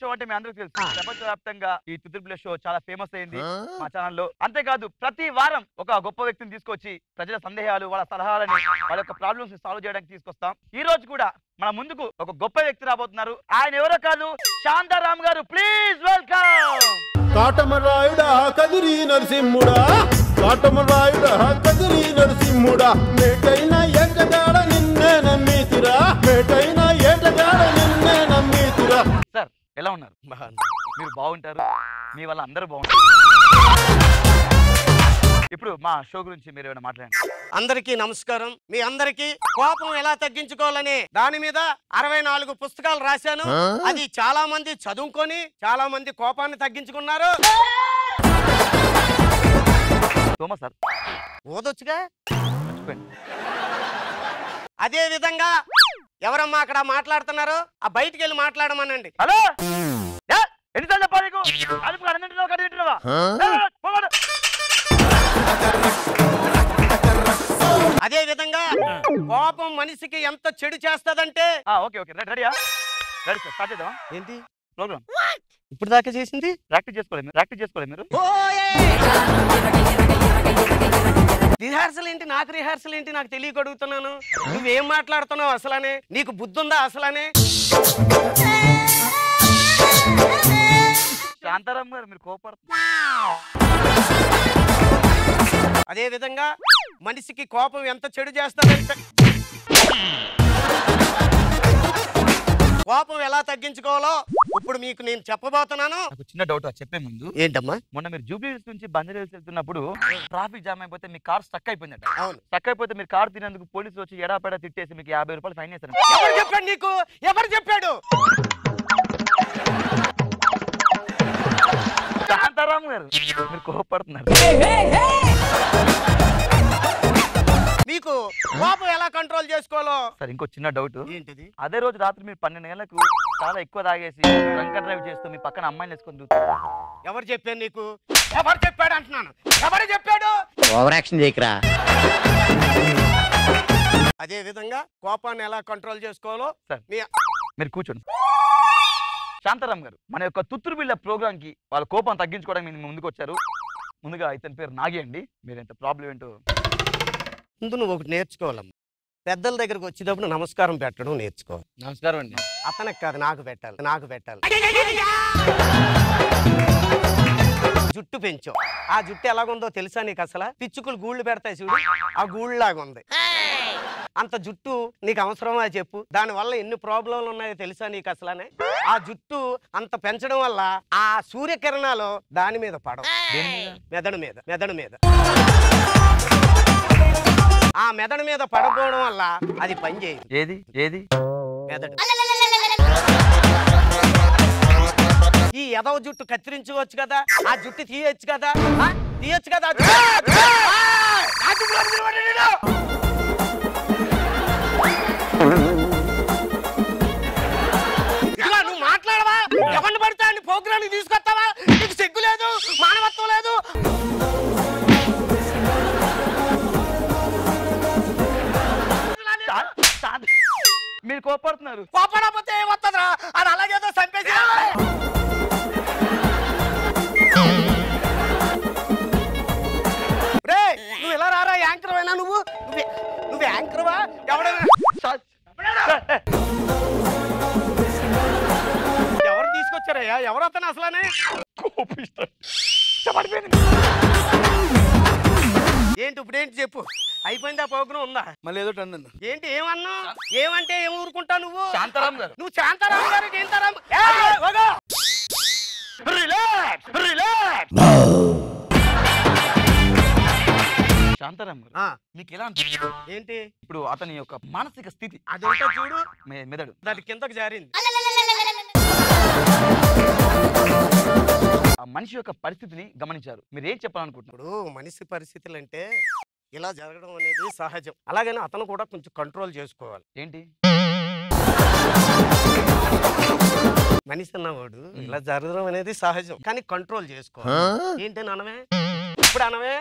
Show అంటే మీ అందరికీ తెలుసు. ప్రపంచవ్యాప్తంగా ఈ తుత్రిబిల్ల షో చాలా ఫేమస్ అయింది మా ఛానల్లో అంతేకాదు ప్రతి వారం ఒక గొప్ప వ్యక్తిని తీసుకొచ్చి ప్రజల సందేహాలు వాళ్ళ సలహాలని వాళ్ళ యొక్క ప్రాబ్లమ్స్ సాల్వ్ చేయడానికి తీసుకొస్తాం. ఈ రోజు కూడా మన ముందుకు ఒక గొప్ప వ్యక్తి రాబోతున్నారు. ఆయన ఎవరో కాదు శాంతారాం గారు. ప్లీజ్ వెల్కమ్ కాటమరాయుడా కదిరి నరసింహుడా. కాటమరాయుడా కదిరి నరసింహుడా. మేటైన ఏటగాడ నిన్నే నమ్మితిరా. మేటైన ఏటగాడ నిన్నే నమ్మితిరా. సార్ ఎలా ఉన్నారు? మీరు బాగుంటారు. మీ వల్ల అందరూ బాగుంటారు. ఇప్పుడు మా షో గురించి మీరు ఏమైనా మాట్లాడండి. అందరికీ నమస్కారం. మీ అందరికీ కోపం ఎలా తగ్గించుకోవాలని దాని మీద అరవై నాలుగు పుస్తకాలు రాశాను. అది చాలా మంది చదువుకొని చాలా మంది కోపాన్ని తగ్గించుకున్నారు. సార్. ఓదొచ్చుగా? అదే విధంగా ఎవరమ్మా అక్కడ మాట్లాడుతున్నారో? ఆ బయటికి వెళ్ళి మాట్లాడమనండి. హలో? ఎన్నిసార్లు చెప్పాలి అదుపు. అదే విధంగా కోపం మనిషికి ఎంత చెడు చేస్తదంటే? ఆ, ఓకే ఓకే. రెడీ రెడీయా? Ready sir. స్టార్ట్ చేద్దామా? ఏంటి? ప్రోగ్రామ్. ఇప్పుడు దాకా చేసింది? ప్రాక్టీస్ చేసుకోలేదు మీరు ప్రాక్టీస్ చేసుకోలేదు మీరు. రిహార్సల్ ఏంటి? నాకు రిహార్సల్ ఏంటి? నాకు తెలియక అడుగుతున్నాను నువ్వేం మాట్లాడుతున్నావు అసలనే? నీకు బుద్ధి ఉందా అసలనే? శాంతారాం గారు మీరు కోపడుతున్నారు అదే విధంగా మనిషికి కోపం ఎంత చెడు చేస్తాడంటే కోపం ఎలా తగ్గించుకోవాలో ఇప్పుడు మీకు నేను చెప్పబోతున్నాను. నాకు చిన్న డౌట్ చెప్పే ముందు. ఏంటమ్మా? మొన్న మీరు జూబ్లీ హిల్స్ నుంచి బంజారా హిల్స్ వెళ్తున్నప్పుడు ట్రాఫిక్ జామ్ అయిపోతే మీ కార్ స్టక్ అయిపోయిందట. అవును. స్టక్ అయిపోతే మీరు కార్ తినేందుకు పోలీసులు వచ్చి ఎడాపెడా తిట్టేసి మీకు యాభై రూపాయలు ఫైన్ చేశారు ఎవరు చెప్పాడు నీకు? ఎవరు చెప్పాడు? శాంతారాం గారు మీరు కోపడుతున్నారు. మీకు కోపం ఎలా కంట్రోల్ చేసుకోవాలో సార్ ఇంకో చిన్న డౌట్ ఏంటిది? అదే రోజు రాత్రి మీరు పన్నెండు గంటలకు చాలా ఎక్కువ తాగేసి డ్రంక్ డ్రైవ్ చేస్తూ మీ పక్కన అమ్మాయిని వేసుకొని తిరుగుతారు. ఎవరు చెప్పాను నీకు? ఎవరు చెప్పాడు అంటున్నాను. ఎవరు చెప్పాడు? ఓవర్ యాక్షన్ చేయకరా. అదే విధంగా కోపాన్ని ఎలా కంట్రోల్ చేసుకోవాలో సార్. మీ మీరు కూర్చోండి. శాంతారాం గారు మన యొక్క తుత్తురు బిళ్ళ ప్రోగ్రామ్కి వాళ్ళ కోపం తగ్గించుకోవడానికి మీరు ముందుకు వచ్చారు ముందుగా ఇతని పేరు నాగి అండి మీరు ఎంత ప్రాబ్లం ఏంటో ముందు నువ్వు ఒకటి నేర్చుకోవాలమ్మా. పెద్దల దగ్గరకు వచ్చేటప్పుడు నమస్కారం పెట్టడం నేర్చుకోవాలి. నమస్కారం అండి. అతనికి కాదు నాకు పెట్టాలి నాకు పెట్టాలి. జుట్టు పెంచు. ఆ జుట్టు ఎలాగుందో తెలుసా నీకు అసలు? పిచ్చుకులు గూళ్ళు పెడతాయి చూడు ఆ గూళ్ళలాగా ఉంది. అంత జుట్టు నీకు అవసరమా చెప్పు. దాని వల్ల ఎన్ని ప్రాబ్లంలు ఉన్నాయో తెలుసా నీకు అసలనే ఆ జుట్టు అంత పెంచడం వల్ల ఆ సూర్యకిరణాలు దాని మీద పడవు? మెదడు మీద మెదడు మీద. ఆ మెదడు మీద పడకపోవడం వల్ల అది పని చేయదు. ఏది? ఏది? మెదడు. ఈ ఎదవ జుట్టు కత్తిరించుకోవచ్చు కదా ఆ జుట్టు తీయొచ్చు కదా ఆ? తీయొచ్చు కదా నువ్వు మాట్లాడవా? ఎవరిని పడితే ప్రోగ్రామ్ తీసుకొస్తావా? కోపడుతున్నారు. కోపడపోతే ఏమొస్తుందిరా అది అలాగేదో చంపేసి రే నువ్వు ఇలా రారా? యాంకర్ అయినా నువ్వు? నువ్వే నువ్వు యాంకర్వా ఎవడైనా ఎవరు తీసుకొచ్చారయ్యా? ఎవరు అతను అసలనే? కోపిస్తాడు. ఏంటి ఇప్పుడు ఏంటి చెప్పు. అయిపోయిందా ప్రోగ్రాం ఉందా? మళ్ళీ ఏదో అన్నాను ఏంటి ఏమన్నా ఏమంటే ఏం ఊరుకుంటా నువ్వు? శాంతారాం గారు. నువ్వు శాంతారాం గారు శాంతారాం ఏయ్, ఓగో. Relax relax. శాంతారాం గారు ఆ, మీకు ఎలా ఏంటి? ఇప్పుడు అతని యొక్క మానసిక స్థితి. అదేంటో చూడు. మెదడు. దాని కిందకి జారింది. ఆ మనిషి యొక్క పరిస్థితిని గమనించారు. మీరు ఏం చెప్పాలనుకుంటున్నారు? ఇప్పుడు మనిషి పరిస్థితులు అంటే ఇలా జరగడం అనేది సహజం. అలాగని అతను కూడా కొంచెం కంట్రోల్ చేసుకోవాలి. ఏంటి? మనిషి అన్నవాడు ఇలా జరగడం అనేది సహజం. కానీ కంట్రోల్ చేసుకోవాలి. ఏంటి అనవే ఇప్పుడు అనవే?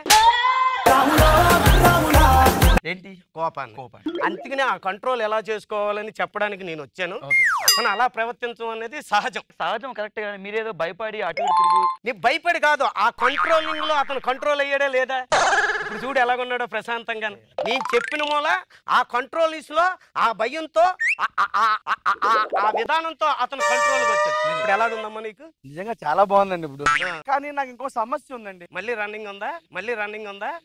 ఏంటి? కోపాన్ని. కోపాన్ని. అందుకనే ఆ కంట్రోల్ ఎలా చేసుకోవాలని చెప్పడానికి నేను వచ్చాను. అతను అలా ప్రవర్తించడం అనేది సహజం. సహజం కరెక్ట్ కానీ మీరేదో భయపడి అటు ఇటు తిరుగు నీ భయపడి కాదు ఆ కంట్రోలింగ్లో అతను కంట్రోల్ అయ్యాడే లేదా? ఇప్పుడు చూడు ఎలాగున్నాడో ప్రశాంతంగా నేను చెప్పిన మూల ఆ కంట్రోలింగ్స్లో ఆ భయంతో ఆ- ఆ- ఆ- ఆ- ఆ- ఆ- ఆ విధానంతో అతను కంట్రోల్ వచ్చాడు. ఇప్పుడు ఎలాగుందమ్మా నీకు? నిజంగా చాలా బాగుందండి ఇప్పుడు. కానీ నాకు ఇంకో సమస్య ఉందండి. మళ్ళీ రన్నింగ్ ఉందా? మళ్ళీ రన్నింగ్ ఉందా?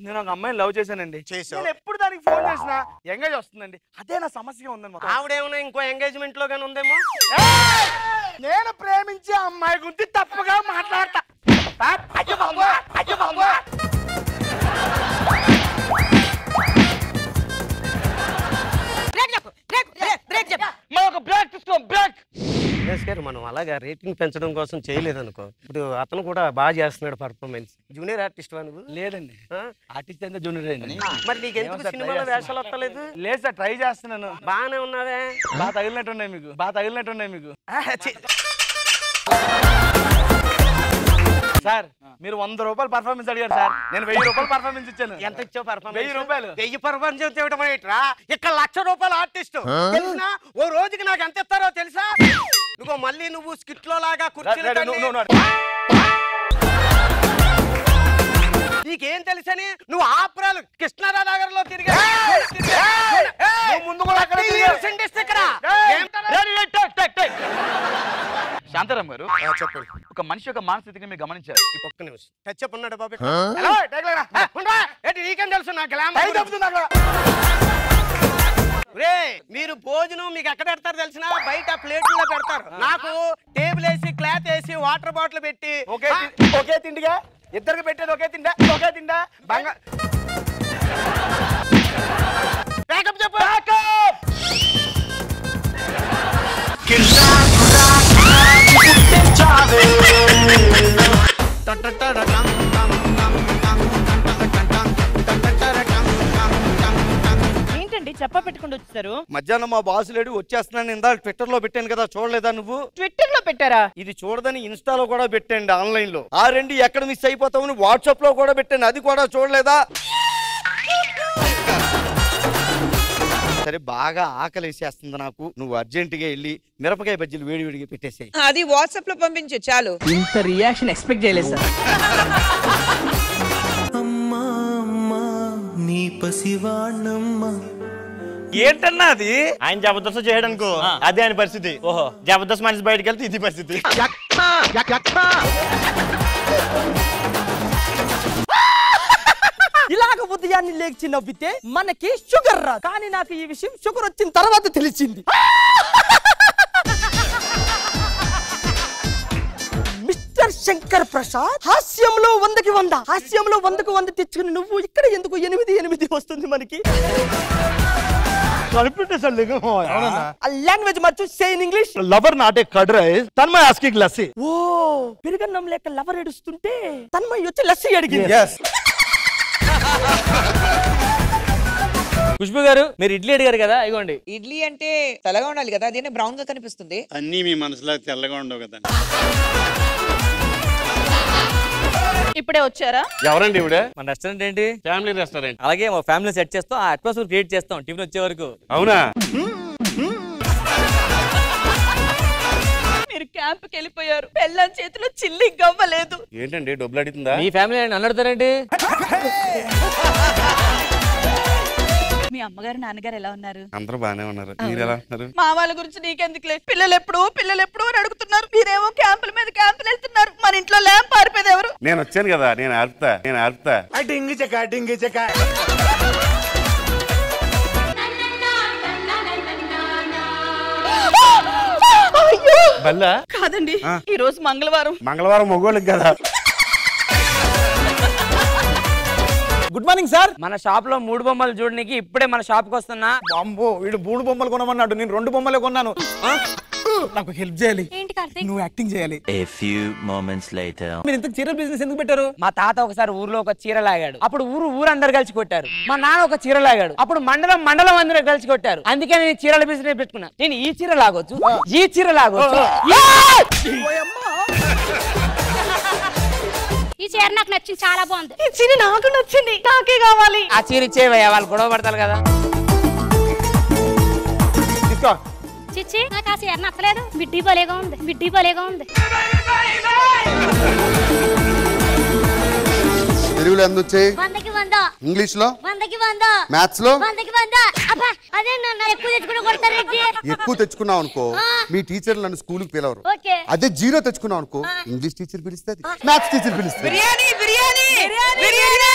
నేను ఒక అమ్మాయిని లవ్ చేశానండి. నేను ఎప్పుడు దానికి ఫోన్ చేసినా ఎంగేజ్ వస్తుందండి అదే నా సమస్యగా ఉందండి మొత్తం. ఆవిడేమైనా ఇంకో ఎంగేజ్మెంట్లో గానీ ఉందేమో ఏయ్! నేను ప్రేమించే అమ్మాయి గురించి తప్పుగా మాట్లాడతా అయ్యో బాబోయ్, అయ్యో బాబోయ్. ఎస్ గారు మనం అలాగా రేటింగ్ పెంచడం కోసం చేయలేదు అనుకో ఇప్పుడు అతను కూడా బాగా చేస్తున్నాడు పర్ఫార్మెన్స్ జూనియర్ ఆర్టిస్ట్ నువ్వు? లేదండి? ఆర్టిస్ట్ అంతా జూనియర్ అండి. మరి నీకు ఎందుకు సినిమాలో వేషాలు వస్తలేదు? లేదు సార్ ట్రై చేస్తున్నాను. బాగానే ఉన్నావే? బాగా తగిలినట్టున్నాయి మీకు. బాగా తగిలినట్టున్నాయి మీకు. సార్ మీరు వంద రూపాయలు పర్ఫార్మెన్స్ అడిగారు సార్. నేను వెయ్యి రూపాయలు పర్ఫార్మెన్స్ ఇచ్చాను. ఎంత ఇచ్చావు పర్ఫార్మెన్స్ వెయ్యి రూపాయలు. వెయ్యి పర్ఫార్మెన్స్ ఇవ్వడం ఇక్కడ లక్ష రూపాయలు ఆర్టిస్ట్ తెలుసా? ఓ రోజుకి నాకు ఎంత ఇస్తారో తెలుసా? నువ్వు మళ్ళీ నువ్వు స్కిట్లో లాగా కుర్చీలు నీకేం తెలుసని? నువ్వు ఆపరాలు కృష్ణారానగర్లో తిరిగా ముందు. శాంతారాం గారు చెప్పండి. ఒక మనిషి యొక్క మానస్థితిని మీరు గమనించారు ఒక్క నిమిషం. టచ్ ఉన్నాడు బాబు నీకేం తెలుసు నా రే మీరు భోజనం మీకు ఎక్కడ పెడతారు తెలిసిన బయట ప్లేట్లో పెడతారు నాకు టేబుల్ వేసి క్లాత్ వేసి వాటర్ బాటిల్ పెట్టి ఒకే ఒకే తిండిగా ఇద్దరికి పెట్టేది ఒకే తిండా ఒకే తిండా బంగా backup చెప్పు ఏంటండి పెట్టుకుంటూ వచ్చారు. మధ్యాహ్నం మా బాసు లేడు వచ్చేస్తున్నాను ఇందాక ట్విట్టర్లో పెట్టాను కదా చూడలేదా నువ్వు? ట్విట్టర్లో పెట్టారా? ఇది చూడదని ఇన్స్టాలో కూడా పెట్టండి ఆన్లైన్లో ఆ రెండు ఎక్కడ మిస్ అయిపోతామని వాట్సాప్లో కూడా పెట్టాను అది కూడా చూడలేదా? సరే బాగా ఆకలి వేసేస్తుంది నాకు. నువ్వు అర్జెంట్గా వెళ్ళి మిరపకాయ బజ్జీలు వేడి వేడిగా పెట్టేసేయి. అది వాట్సాప్లో పంపించు చాలు. ఇంత రియాక్షన్ ఎక్స్పెక్ట్ చేయలేదు సార్. అమ్మా అమ్మా నీ పసివాణమ్మా ఏంటన్నా అది? ఆయన జబర్దస్త్ చేయడానికో అదే ఆయన పరిస్థితి. ఓహో. జబర్దస్త్ మనిషి బయటకు వెళ్తే ఇది పరిస్థితి. ఇలాగ ఉదయాన్నే లేచి నవ్వితే మనకి షుగర్ రాదు. కానీ నాకు ఈ విషయం షుగర్ వచ్చిన తర్వాత తెలిసింది. మిస్టర్ శంకర్ ప్రసాద్ హాస్యంలో వందకి వంద. హాస్యంలో వందకు వంద తెచ్చుకుని నువ్వు ఇక్కడ ఎందుకు ఎనిమిది ఎనిమిది వస్తుంది మనకి? ఆ language మర్చు say in English lover not a curd rice Tanmay asking lassi ఓ పెరుగన్నం లేక లవర్ ఏడుస్తుంటే తన్మయ్య వచ్చి లస్సీ అడిగింది. ఖుష్బు గారు మీరు ఇడ్లీ అడిగారు కదా ఇగోండి. ఇడ్లీ అంటే తెల్లగా ఉండాలి కదా అదేనే బ్రౌన్గా కనిపిస్తుంది. అన్ని మీ మనసులో తెల్లగా ఉండవు కదా ఇప్పుడే వచ్చారా? ఎవరండి ఇవిడే? మన రెస్టారెంట్ ఏంటి? Family restaurant. అలాగే మా ఫ్యామిలీ సెట్ చేస్తాం ఆ అట్మాస్ఫియర్ క్రియేట్ చేస్తాం టిఫిన్ వచ్చే వరకు. అవునా? మీరు క్యాంప్కి వెళ్ళిపోయారు. పెళ్ళం చేతిలో చిల్లి గవ్వలేదు. ఏంటండి డబ్బులు అడుగుతుందా? మీ ఫ్యామిలీ నన్ను అడుగుతారేంటి? అమ్మగారు నాన్నగారు ఎలా ఉన్నారు? అందరూ బాగానే ఉన్నారు. మీరు ఎలా ఉన్నారు? మా వాళ్ళ గురించి నీకెందుకులే? పిల్లలు ఎప్పుడు పిల్లలు ఎప్పుడు అని అడుగుతున్నారు. మీరేమో క్యాంపుల మీద క్యాంపులు వెళ్తున్నారు. మన ఇంట్లో ల్యాంప్ పారిపోయేది ఎవరు? నేను వచ్చాను కదా నేను ఆర్పుతా నేను ఆర్పుతా. డింగి చెక్క డింగి చెక్క. బల్లా? కాదండి ఈ రోజు మంగళవారం. మంగళవారం మొగోళ్ళకి కదా. Good morning sir. మన షాప్లో మూడు బొమ్మలు చూడడానికి ఇప్పుడే మన షాప్కి వస్తున్నా. అమ్మో వీడు మూడు బొమ్మలు కొనమన్నాడు. నేను రెండు బొమ్మలే కొన్నాను? నాకు హెల్ప్ చేయాలి. ఏంటి కార్తీక్? నువ్వు యాక్టింగ్ చేయాలి. A few moments later. మీరు ఇంత చీరల బిజినెస్ ఎందుకు పెట్టారు? మా తాత ఒకసారి ఊర్లో ఒక చీర లాగాడు. అప్పుడు ఊరు ఊరు అందరు కలిసి కొట్టారు. మా నాన్న ఒక చీర లాగాడు. అప్పుడు మండలం మండలం అందరూ కలిసి కొట్టారు. అందుకే నేను చీరల బిజినెస్ పెట్టుకున్నా. నేను ఈ చీర లాగొచ్చు. ఈ చీర లాగొచ్చు. ఈ చీర నాకు నచ్చింది చాలా బాగుంది. ఈ చీర నాకు నచ్చింది నాకే కావాలి. ఆ చీర ఇచ్చేవయ్యా వాళ్ళు గొడవ పడతారు కదా. తీసుకో చిచ్చి నాకు ఆ చీర నచ్చలేదు. బిడ్డి భలేగా ఉంది బిడ్డి భలేగా ఉంది. తెలుగులో వందకి వంద. ఇంగ్లీష్లో వందకి వంద. మ్యాథ్స్లో వందకి వంద. అబ్బా అదే నన్ను ఎక్కువ తెచ్చుకుని కొడతారేంటి ఎక్కువ తెచ్చుకున్నావు అనుకో. మీ టీచర్లు నన్ను స్కూల్కి పిలవరు. ఓకే. అదే జీరో తెచ్చుకున్నావు అనుకో. ఇంగ్లీష్ టీచర్ పిలుస్తుంది మ్యాథ్స్ టీచర్ పిలుస్తుంది. బిర్యానీ బిర్యానీ బిర్యానీ.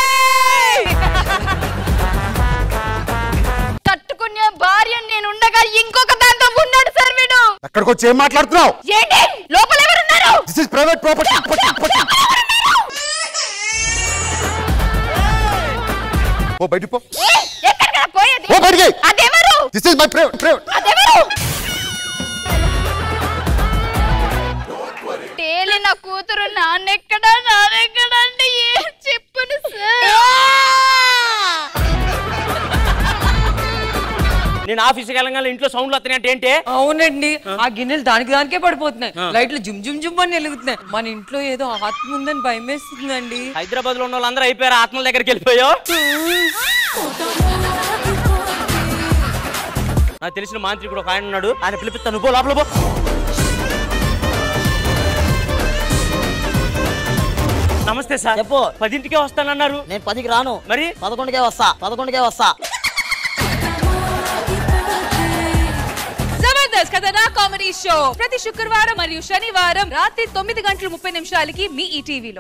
కట్టుకునే భార్య నేను ఉండగా ఇంకొక దాంతో ఉన్నాడు సార్ వీడు. ఎక్కడికి వచ్చి ఏం మాట్లాడుతున్నావు? ఏంటి? లోపల ఎవరున్నారు? దిస్ ఇస్ ప్రైవేట్ ప్రాపర్టీ పో పోయేది? ఓ బయటికి అదెవరు? This is my private private అదెవరు? తేలి నా కూతురు నాన్నెక్కడా ఆఫీస్కి వెళ్ళగానే ఇంట్లో సౌండ్లు వస్తున్నాయి అంటే ఏంటి? అవునండి. ఆ. గిన్నెలు దానికి దానికే పడిపోతున్నాయి. లైట్లు జుమ్ జుమ్ జుమ్ అని వెలుగుతున్నాయి. మన ఇంట్లో ఏదో ఆత్మ ఉందని భయం వేస్తుందండి. హైదరాబాద్లో ఉన్న వాళ్ళందరూ అయిపోయారు? ఆత్మల దగ్గరికి వెళ్ళిపోయా నాకు తెలిసిన మాంత్రికుడు ఒక ఆయన ఉన్నాడు. ఆయన పిలిపిస్తాను పో లోపల పో. నమస్తే సార్. చెప్పు. పదింటికే వస్తానన్నారు. నేను పదికి రాను. మరి? పదకొండుకే వస్తా. పదకొండుకే వస్తా. బ్రదర్స్ కథనా కామెడీ షో. ప్రతి శుక్రవారం మరియు శనివారం రాత్రి తొమ్మిది గంటల ముప్పై నిమిషాలకి మీ ఈటీవీలో